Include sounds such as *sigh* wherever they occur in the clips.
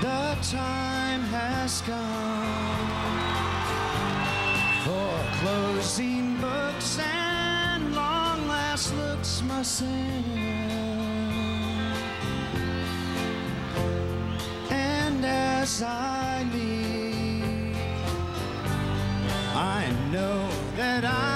The time has come for closing books and long last looks must end. And as I leave, I know that I.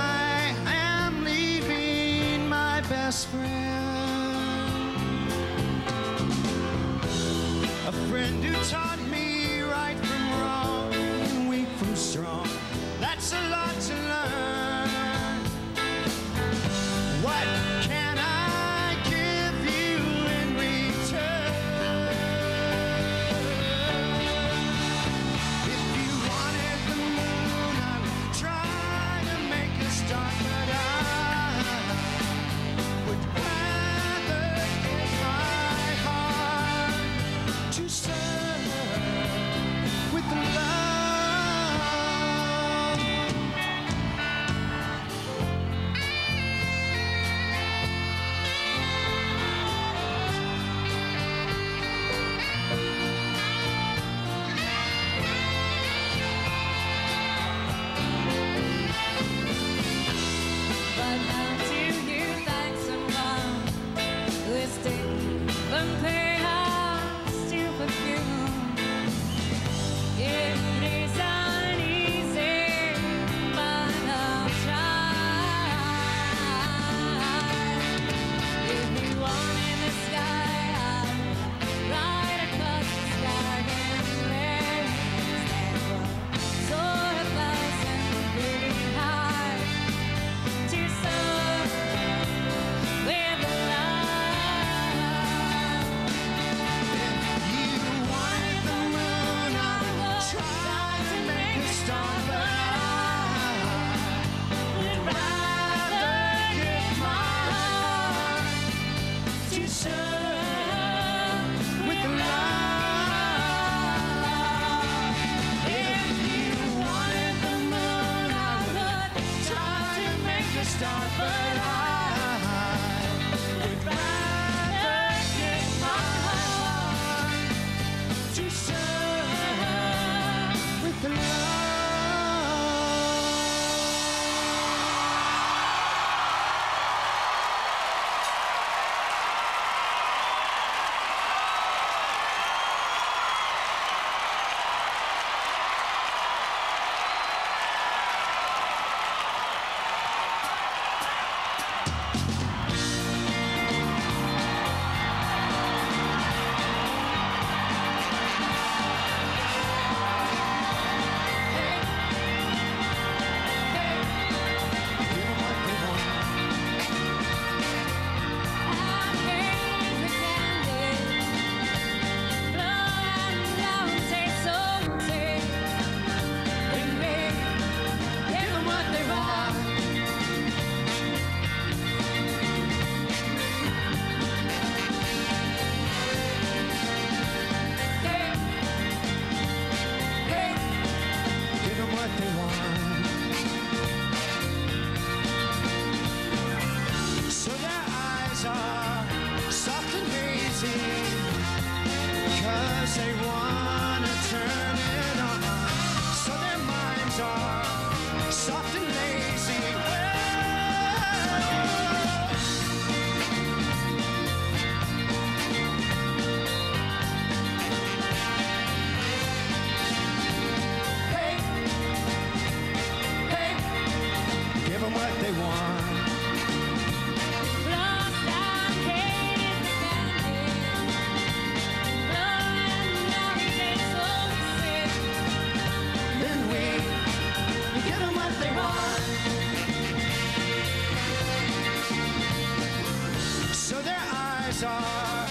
eyes are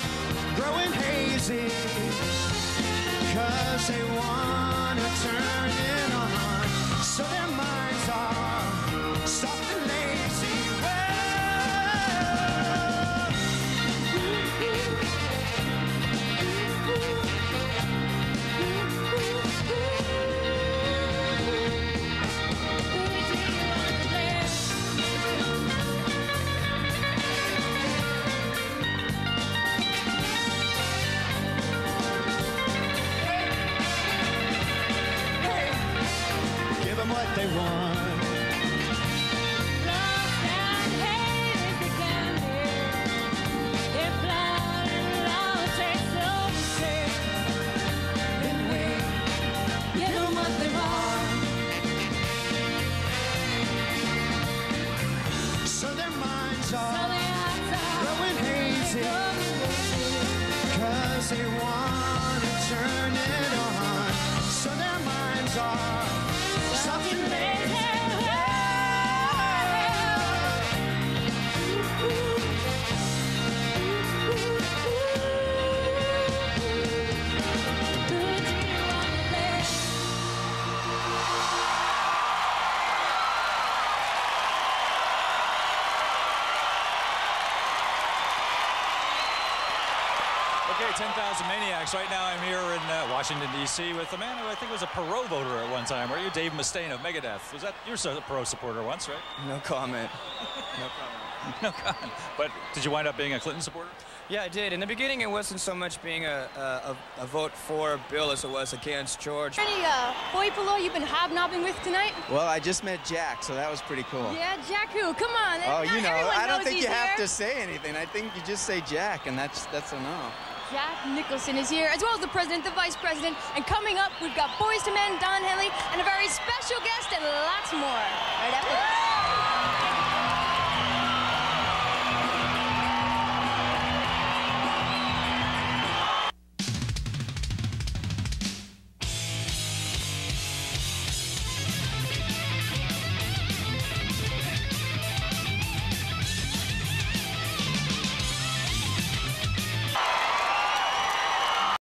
growing hazy. Cause they wanna turn it Okay, 10,000 Maniacs. Right now I'm here in uh, Washington, D.C. with a man who I think was a Perot voter at one time. Were you Dave Mustaine of Megadeth? Was that, you were a Perot supporter once, right? No comment. No *laughs* comment. no comment. But did you wind up being a Clinton supporter? Yeah, I did. In the beginning, it wasn't so much being a, a, a vote for Bill as it was against George. Any uh, boy below you've been hobnobbing with tonight? Well, I just met Jack, so that was pretty cool. Yeah, Jack who? Come on. Oh, not you know, I don't think he's you have to say anything. I think you just say Jack, and that's that's a no. Jack Nicholson is here, as well as the president, the vice president. And coming up, we've got Boyz II Men, Don Henley, and a very special guest and lots more. Right after this.